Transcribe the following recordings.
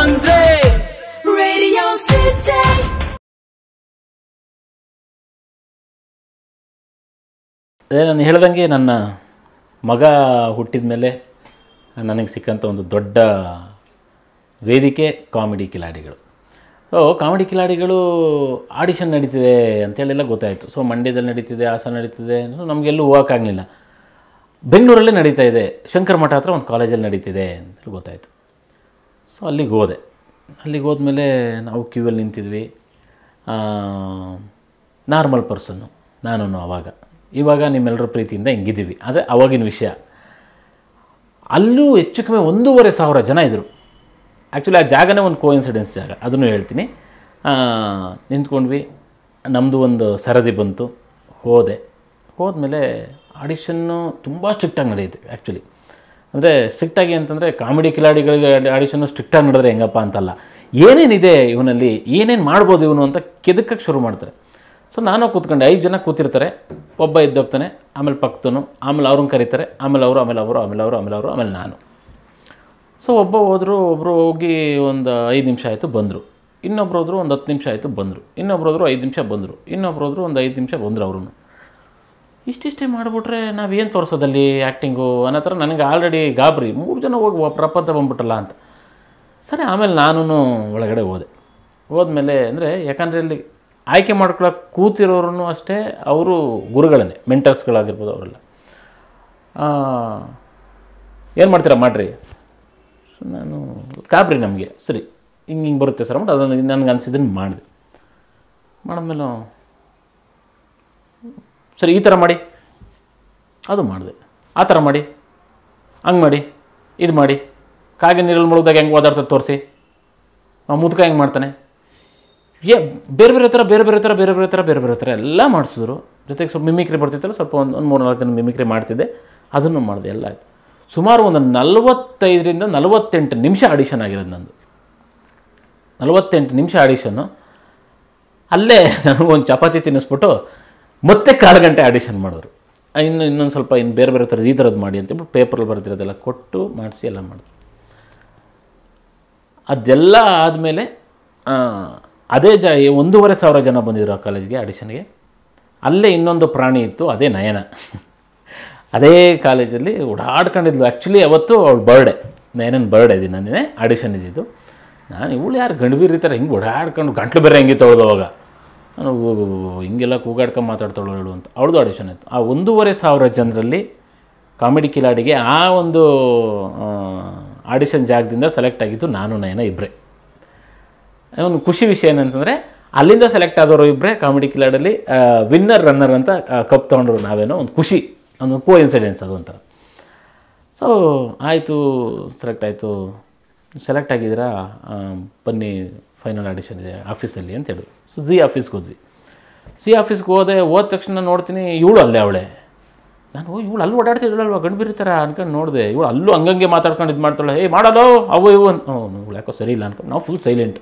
ಅಂದ್ರೆ Radio City. ಅದೇ ನಾನು ಹೇಳ್ದಂಗೆ ನನ್ನ ಮಗ ಹುಟ್ಟಿದ ಮೇಲೆ ನನಗೆ ಸಿಕ್ಕಂಥ ಒಂದು ದೊಡ್ಡ ವೇದಿಕೆ ಕಾಮಿಡಿ ಕಿಲಾಡಿಗಳು. ಸೊ ಕಾಮಿಡಿ ಕಿಲಾಡಿಗಳು ಆಡಿಷನ್ ನಡೀತಿದೆ ಅಂತೇಳೆಲ್ಲ ಗೊತ್ತಾಯಿತು. ಸೊ ಮಂಡ್ಯದಲ್ಲಿ ನಡೀತಿದೆ ಹಾಸನ ನಡೀತಿದೆ ಸೊ ನಮಗೆಲ್ಲೂ ಹೋಗೋಕ್ಕಾಗಲಿಲ್ಲ. ಬೆಂಗಳೂರಲ್ಲೇ ನಡೀತಾ ಇದೆ. ಶಂಕರ ಮಠ ಹತ್ರ ಒಂದು ಕಾಲೇಜಲ್ಲಿ ನಡೀತಿದೆ ಅಂತೇಳಿ ಗೊತ್ತಾಯಿತು. ಸೊ ಅಲ್ಲಿಗೆ ಹೋದೆ. ಅಲ್ಲಿಗೆ ಹೋದ್ಮೇಲೆ ನಾವು ಕ್ಯೂವಲ್ಲಿ ನಿಂತಿದ್ವಿ. ನಾರ್ಮಲ್ ಪರ್ಸನ್ನು ನಾನು ಅವಾಗ. ಇವಾಗ ನಿಮ್ಮೆಲ್ಲರ ಪ್ರೀತಿಯಿಂದ ಹಿಂಗಿದ್ದೀವಿ. ಆದರೆ ಅವಾಗಿನ ವಿಷಯ. ಅಲ್ಲೂ ಹೆಚ್ಚು ಕಮ್ಮಿ ಒಂದೂವರೆ ಸಾವಿರ ಜನ ಇದ್ದರು ಆ್ಯಕ್ಚುಲಿ ಆ ಜಾಗನೇ ಒಂದು ಕೋಇನ್ಸಿಡೆನ್ಸ್ ಜಾಗ. ಅದನ್ನು ಹೇಳ್ತೀನಿ. ನಿಂತ್ಕೊಂಡ್ವಿ. ನಮ್ಮದು ಒಂದು ಸರದಿ ಬಂತು. ಹೋದೆ. ಹೋದ್ಮೇಲೆ ಆಡಿಷನ್ನು ತುಂಬ ಸ್ಟ್ರಿಕ್ಟಾಗಿ ನಡೆಯುತ್ತೆ ಆ್ಯಕ್ಚುಲಿ ಅಂದರೆ ಸ್ಟ್ರಿಕ್ಟಾಗಿ ಅಂತಂದರೆ ಕಾಮಿಡಿ ಕಿಲಾಡಿಗಳಿಗೆ ಆಡಿಷನ್ನು ಸ್ಟ್ರಿಕ್ಟಾಗಿ ನೋಡಿದ್ರೆ ಹೆಂಗಪ್ಪ ಅಂತಲ್ಲ. ಏನೇನಿದೆ ಇವನಲ್ಲಿ? ಏನೇನು ಮಾಡ್ಬೋದು ಇವನು ಅಂತ ಕೆದಕಕ್ಕೆ ಶುರು ಮಾಡ್ತಾರೆ. ಸೊ ನಾನು ಕೂತ್ಕೊಂಡೆ. ಐದು ಜನ ಕೂತಿರ್ತಾರೆ. ಒಬ್ಬ ಎದ್ದೋಗ್ತಾನೆ, ಆಮೇಲೆ ಪಕ್ತನು, ಆಮೇಲೆ ಅವ್ರನ್ನ ಕರೀತಾರೆ, ಆಮೇಲೆ ಅವರು ಆಮೇಲೆ ಅವರು ಆಮೇಲೆ ಅವರು ಆಮೇಲೆ ಅವರು, ಆಮೇಲೆ ನಾನು. ಸೊ ಒಬ್ಬ ಹೋದರು ಒಬ್ಬರು ಹೋಗಿ ಒಂದು ಐದು ನಿಮಿಷ ಆಯಿತು ಬಂದರು. ಇನ್ನೊಬ್ರು ಹೋದರು ಒಂದು ಹತ್ತು ನಿಮಿಷ ಆಯಿತು ಬಂದರು. ಇನ್ನೊಬ್ರು ಹೋದರು ಐದು ನಿಮಿಷ ಬಂದರು. ಇನ್ನೊಬ್ರು ಹೋದರು ಒಂದು ಐದು ನಿಮಿಷ ಬಂದರು ಅವರು ಇಷ್ಟಿಷ್ಟೇ ಮಾಡಿಬಿಟ್ರೆ ನಾವೇನು ತೋರಿಸೋದಲ್ಲಿ ಆ್ಯಕ್ಟಿಂಗು ಅನ್ನೋ ಥರ ನನಗೆ ಆಲ್ರೆಡಿ ಗಾಬರಿ. ಮೂರು ಜನ ಹೋಗಿ ಪ್ರಪಂಚ ಬಂದ್ಬಿಟ್ಟಲ್ಲ ಅಂತ. ಸರಿ, ಆಮೇಲೆ ನಾನು ಒಳಗಡೆ ಹೋದೆ. ಹೋದ್ಮೇಲೆ ಅಂದರೆ ಯಾಕಂದರೆ ಇಲ್ಲಿ ಆಯ್ಕೆ ಮಾಡ್ಕೊಳ್ಳೋಕೆ ಕೂತಿರೋರು ಅಷ್ಟೇ, ಅವರು ಗುರುಗಳನ್ನೇ ಮೆಂಟರ್ಸ್ಗಳಾಗಿರ್ಬೋದು ಅವರೆಲ್ಲ. ಏನು ಮಾಡ್ತೀರಾ? ಮಾಡಿರಿ. ನಾನು ಗಾಬರಿ ನಮಗೆ. ಸರಿ, ಹಿಂಗೆ ಹಿಂಗೆ ಬರುತ್ತೆ ಸರ್ ಅಂದ್ಬಿಟ್ಟು ಅದನ್ನು ನನಗೆ ಅನಿಸಿದ್ದನ್ನು ಮಾಡಿದೆ. ಮಾಡಿದ್ಮೇಲೆ ಸರಿ, ಈ ಥರ ಮಾಡಿ. ಅದು ಮಾಡಿದೆ. ಆ ಥರ ಮಾಡಿ. ಹಂಗೆ ಮಾಡಿ. ಇದು ಮಾಡಿ. ಕಾಗೆ ನೀರಲ್ಲಿ ಮುಳುಗ್ದಾಗ ಹೆಂಗೆ ಓದಾಡ್ತದೆ ತೋರಿಸಿ. ಮುದ್ಕ ಹೆಂಗೆ ಮಾಡ್ತಾನೆ. ಏ, ಬೇರೆ ಬೇರೆ ಥರ ಬೇರೆ ಬೇರೆ ಥರ ಬೇರೆ ಬೇರೆ ಥರ ಬೇರೆ ಬೇರೆ ಥರ ಎಲ್ಲ ಮಾಡಿಸಿದ್ರು. ಜೊತೆಗೆ ಸ್ವಲ್ಪ ಮಿಮಿಕ್ರಿ ಬರ್ತಿತ್ತಲ್ಲ, ಸ್ವಲ್ಪ ಒಂದು ಒಂದು ಮೂರು ನಾಲ್ಕು ಜನ ಮಿಮಿಕ್ರಿ ಮಾಡ್ತಿದ್ದೆ. ಅದನ್ನು ಮಾಡಿದೆ ಎಲ್ಲ ಆಯಿತು. ಸುಮಾರು ಒಂದು ನಲವತ್ತೈದರಿಂದ ನಲವತ್ತೆಂಟು ನಿಮಿಷ ಆಡಿಷನ್ ಆಗಿರೋದು ನಂದು. ನಲವತ್ತೆಂಟು ನಿಮಿಷ ಆಡಿಷನ್ನು ಅಲ್ಲೇ ನನಗೊಂದು ಚಪಾತಿ ತಿನ್ನಿಸ್ಬಿಟ್ಟು ಮತ್ತೆ ಕಾಲು ಗಂಟೆ ಆಡಿಷನ್ ಮಾಡಿದ್ರು. ಇನ್ನು ಇನ್ನೊಂದು ಸ್ವಲ್ಪ ಇನ್ನು ಬೇರೆ ಬೇರೆ ಥರದ್ದು ಈ ಥರದ್ದು ಮಾಡಿ ಅಂತೇಳ್ಬಿಟ್ಟು ಪೇಪರಲ್ಲಿ ಬರ್ತಿರೋದೆಲ್ಲ ಕೊಟ್ಟು ಮಾಡಿಸಿ ಎಲ್ಲ ಮಾಡಿದ್ರು. ಅದೆಲ್ಲ ಆದಮೇಲೆ ಅದೇ ಜ ಒಂದೂವರೆ ಸಾವಿರ ಜನ ಬಂದಿದ್ರು ಆ ಕಾಲೇಜ್ಗೆ ಆಡಿಷನ್ಗೆ ಅಲ್ಲೇ ಇನ್ನೊಂದು ಪ್ರಾಣಿ ಇತ್ತು, ಅದೇ ನಯನ. ಅದೇ ಕಾಲೇಜಲ್ಲಿ ಓಡಾಡ್ಕೊಂಡಿದ್ಲು. ಆ್ಯಕ್ಚುಲಿ ಅವತ್ತು ಅವಳು ಬರ್ಡೇ ನಯನನ ಬರ್ಡೇ ದಿನನೇ ಆಡಿಷನ್ ಇದ್ದಿದ್ದು. ನಾನು ಇವಳು ಯಾರು ಗಂಡು ಥರ ಹಿಂಗೆ ಓಡಾಡ್ಕೊಂಡು ಗಂಟ್ಲು ಬೇರೆ ಹೆಂಗಿತ್ತು ಅವಾಗ. ನಾನು ಹಿಂಗೆಲ್ಲ ಕೂಗಾಡ್ಕೊಂಡು ಮಾತಾಡ್ತಾಳು ಹೇಳು ಅಂತ. ಅವಳದು ಆಡಿಷನ್ ಇತ್ತು. ಆ ಒಂದೂವರೆ ಸಾವಿರ ಜನರಲ್ಲಿ ಕಾಮಿಡಿ ಕಿಲಾಡಿಗೆ ಆ ಒಂದು ಆಡಿಷನ್ ಜಾಗದಿಂದ ಸೆಲೆಕ್ಟ್ ಆಗಿದ್ದು ನಾನು, ನಯನ ಇಬ್ಬರೇ ಒಂದು ಖುಷಿ ವಿಷಯ ಏನಂತಂದರೆ, ಅಲ್ಲಿಂದ ಸೆಲೆಕ್ಟ್ ಆದವರು ಇಬ್ಬರೇ ಕಾಮಿಡಿ ಕಿಲಾಡಲ್ಲಿ ವಿನ್ನರ್ ರನ್ನರ್ ಅಂತ ಕಪ್ ತೊಗೊಂಡ್ರು ನಾವೇನೋ ಒಂದು ಖುಷಿ, ಒಂದು ಕೋ ಇನ್ಸಿಡೆನ್ಸ್ ಅದು ಒಂಥರ. ಸೊ ಆಯಿತು ಸೆಲೆಕ್ಟ್ ಆಯಿತು. ಸೆಲೆಕ್ಟ್ ಆಗಿದ್ದೀರಾ? ಬನ್ನಿ ಫೈನಲ್ ಆಡಿಷನ್ ಇದೆ ಆಫೀಸಲ್ಲಿ ಅಂತ ಹೇಳಿದ್ರು ಸೊ ಝಿ ಆಫೀಸ್ಗೆ ಹೋದ್ವಿ. ಸಿ ಆಫೀಸ್ಗೆ ಹೋದೆ, ಹೋದ ತಕ್ಷಣ ನೋಡ್ತೀನಿ ಇವಳು ಅಲ್ಲೇ ಅವಳೆ. ನಾನು ಇವಳು ಅಲ್ಲಿ ಓಡಾಡ್ತಿದ್ಳಲ್ವ ಗಂಡು ಥರ ಅನ್ಕೊಂಡು ನೋಡಿದೆ. ಇವಳು ಅಲ್ಲೂ ಹಂಗಂಗೆ ಮಾತಾಡ್ಕೊಂಡು ಇದು ಮಾಡ್ತಾಳೆ. ಏ ಮಾಡಲ್ಲ ಅವು ಇವು ಇವಳು ಯಾಕೋ ಸರಿ ಇಲ್ಲ ಅನ್ಕೊಂಡು ನಾವು ಫುಲ್ ಸೈಲೆಂಟ್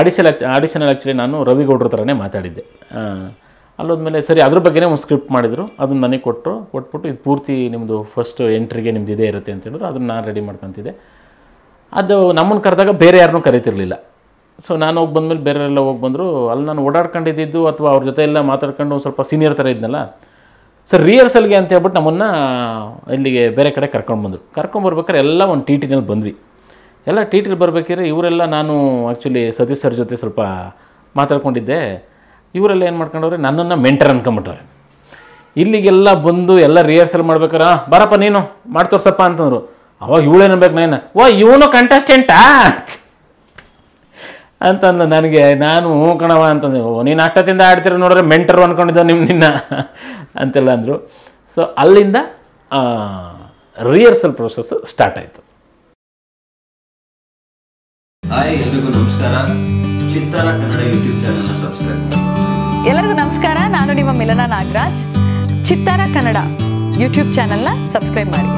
ಆಡಿಷನ್ ಆಡಿಷನಲ್ಲಿ ಆ್ಯಕ್ಚುಲಿ ನಾನು ರವಿ ಗೌಡ್ರ ಥರನೇ ಮಾತಾಡಿದ್ದೆ. ಅಲ್ಲೋದ ಅಲ್ಲೋದ್ಮೇಲೆ ಸರಿ, ಅದ್ರ ಬಗ್ಗೆನೇ ಒಂದು ಸ್ಕ್ರಿಪ್ಟ್ ಮಾಡಿದರು. ಅದನ್ನ ನನಗೆ ಕೊಟ್ಟರು ಕೊಟ್ಬಿಟ್ಟು ಇದು ಪೂರ್ತಿ ನಿಮ್ಮದು ಫಸ್ಟ್ ಎಂಟ್ರಿಗೆ ನಿಮ್ದು ಇದೇ ಇರುತ್ತೆ ಅಂತ ಹೇಳಿದ್ರು. ಅದನ್ನು ನಾನು ರೆಡಿ ಮಾಡ್ಕೊತಿದ್ದೆ. ಅದು ನಮ್ಮನ್ನು ಕರೆದಾಗ ಬೇರೆ ಯಾರನ್ನೂ ಕರೀತಿರ್ಲಿಲ್ಲ. ಸೊ ನಾನು ಹೋಗಿ ಬಂದಮೇಲೆ ಬೇರೆಲ್ಲ ಹೋಗಿ ಬಂದರು, ಅಲ್ಲಿ ನಾನು ಓಡಾಡ್ಕೊಂಡಿದ್ದು ಅಥವಾ ಅವ್ರ ಜೊತೆ ಎಲ್ಲ ಮಾತಾಡ್ಕೊಂಡು ಸ್ವಲ್ಪ ಸೀನಿಯರ್ ಥರ ಇದ್ನಲ್ಲ. ಸರ್ ರಿಹರ್ಸಲ್ಗೆ ಅಂತ ಹೇಳ್ಬಿಟ್ಟು ನಮ್ಮನ್ನು ಇಲ್ಲಿಗೆ ಬೇರೆ ಕಡೆ ಕರ್ಕೊಂಡು ಬಂದರು. ಕರ್ಕೊಂಬರ್ಬೇಕಾದ್ರೆ ಎಲ್ಲ ಒಂದು ಟಿ ಟಿನಲ್ಲಿ ಬಂದ್ವಿ. ಎಲ್ಲ ಟಿ ಟಿಲಿ ಬರಬೇಕಾದ್ರೆ ಇವರೆಲ್ಲ ನಾನು ಆ್ಯಕ್ಚುಲಿ ಸತೀಶ್ ಸರ್ ಜೊತೆ ಸ್ವಲ್ಪ ಮಾತಾಡ್ಕೊಂಡಿದ್ದೆ. ಇವರೆಲ್ಲ ಏನು ಮಾಡ್ಕೊಂಡವ್ರೆ, ನನ್ನನ್ನು ಮೆಂಟರ್ ಅನ್ಕೊಂಬಿಟ್ಟವ್ರೆ. ಇಲ್ಲಿಗೆಲ್ಲ ಬಂದು ಎಲ್ಲ ರಿಹರ್ಸಲ್ ಮಾಡ್ಬೇಕಾರೆ ಬರಪ್ಪ ನೀನು, ಮಾಡ್ತೋರ್ಸಪ್ಪ ಅಂತಂದರು. ಅವಾಗ ಇವಳೇನು ಬೇಕು ನಾನು ಓ, ಇವನು ಕಂಟೆಸ್ಟೆಂಟಾ ಅಂತಂದು ನನಗೆ ನಾನು ಹ್ಞೂ ಕಣವ ಅಂತಂದು ಓ ನೀನು ಅಷ್ಟೊತ್ತಿಂದ ಆಡ್ತಿರೋ ನೋಡಿದ್ರೆ ಮೆಂಟರು ಅಂದ್ಕೊಂಡಿದ್ದ ನಿಮ್ಮ ನಿನ್ನ ಅಂತೆಲ್ಲ ಅಂದರು. ಸೊ ಅಲ್ಲಿಂದ ರಿಹರ್ಸಲ್ ಪ್ರೊಸೆಸ್ ಸ್ಟಾರ್ಟ್ ಆಯಿತು. ಹಾಯ್ ಎಲ್ರಿಗೂ ನಮಸ್ಕಾರ. ಚಿತ್ತಾರ ಕನ್ನಡ ಯೂಟ್ಯೂಬ್ ಚಾನಲ್ನ ಸಬ್ಸ್ಕ್ರೈಬ್ ಮಾಡಿ. ಎಲ್ಲರಿಗೂ ನಮಸ್ಕಾರ. ನಾನು ನಿಮ್ಮ ಮಿಲನಾ ನಾಗರಾಜ್. ಚಿತ್ತಾರ ಕನ್ನಡ ಯೂಟ್ಯೂಬ್ ಚಾನಲ್ನ ಸಬ್ಸ್ಕ್ರೈಬ್ ಮಾಡಿ.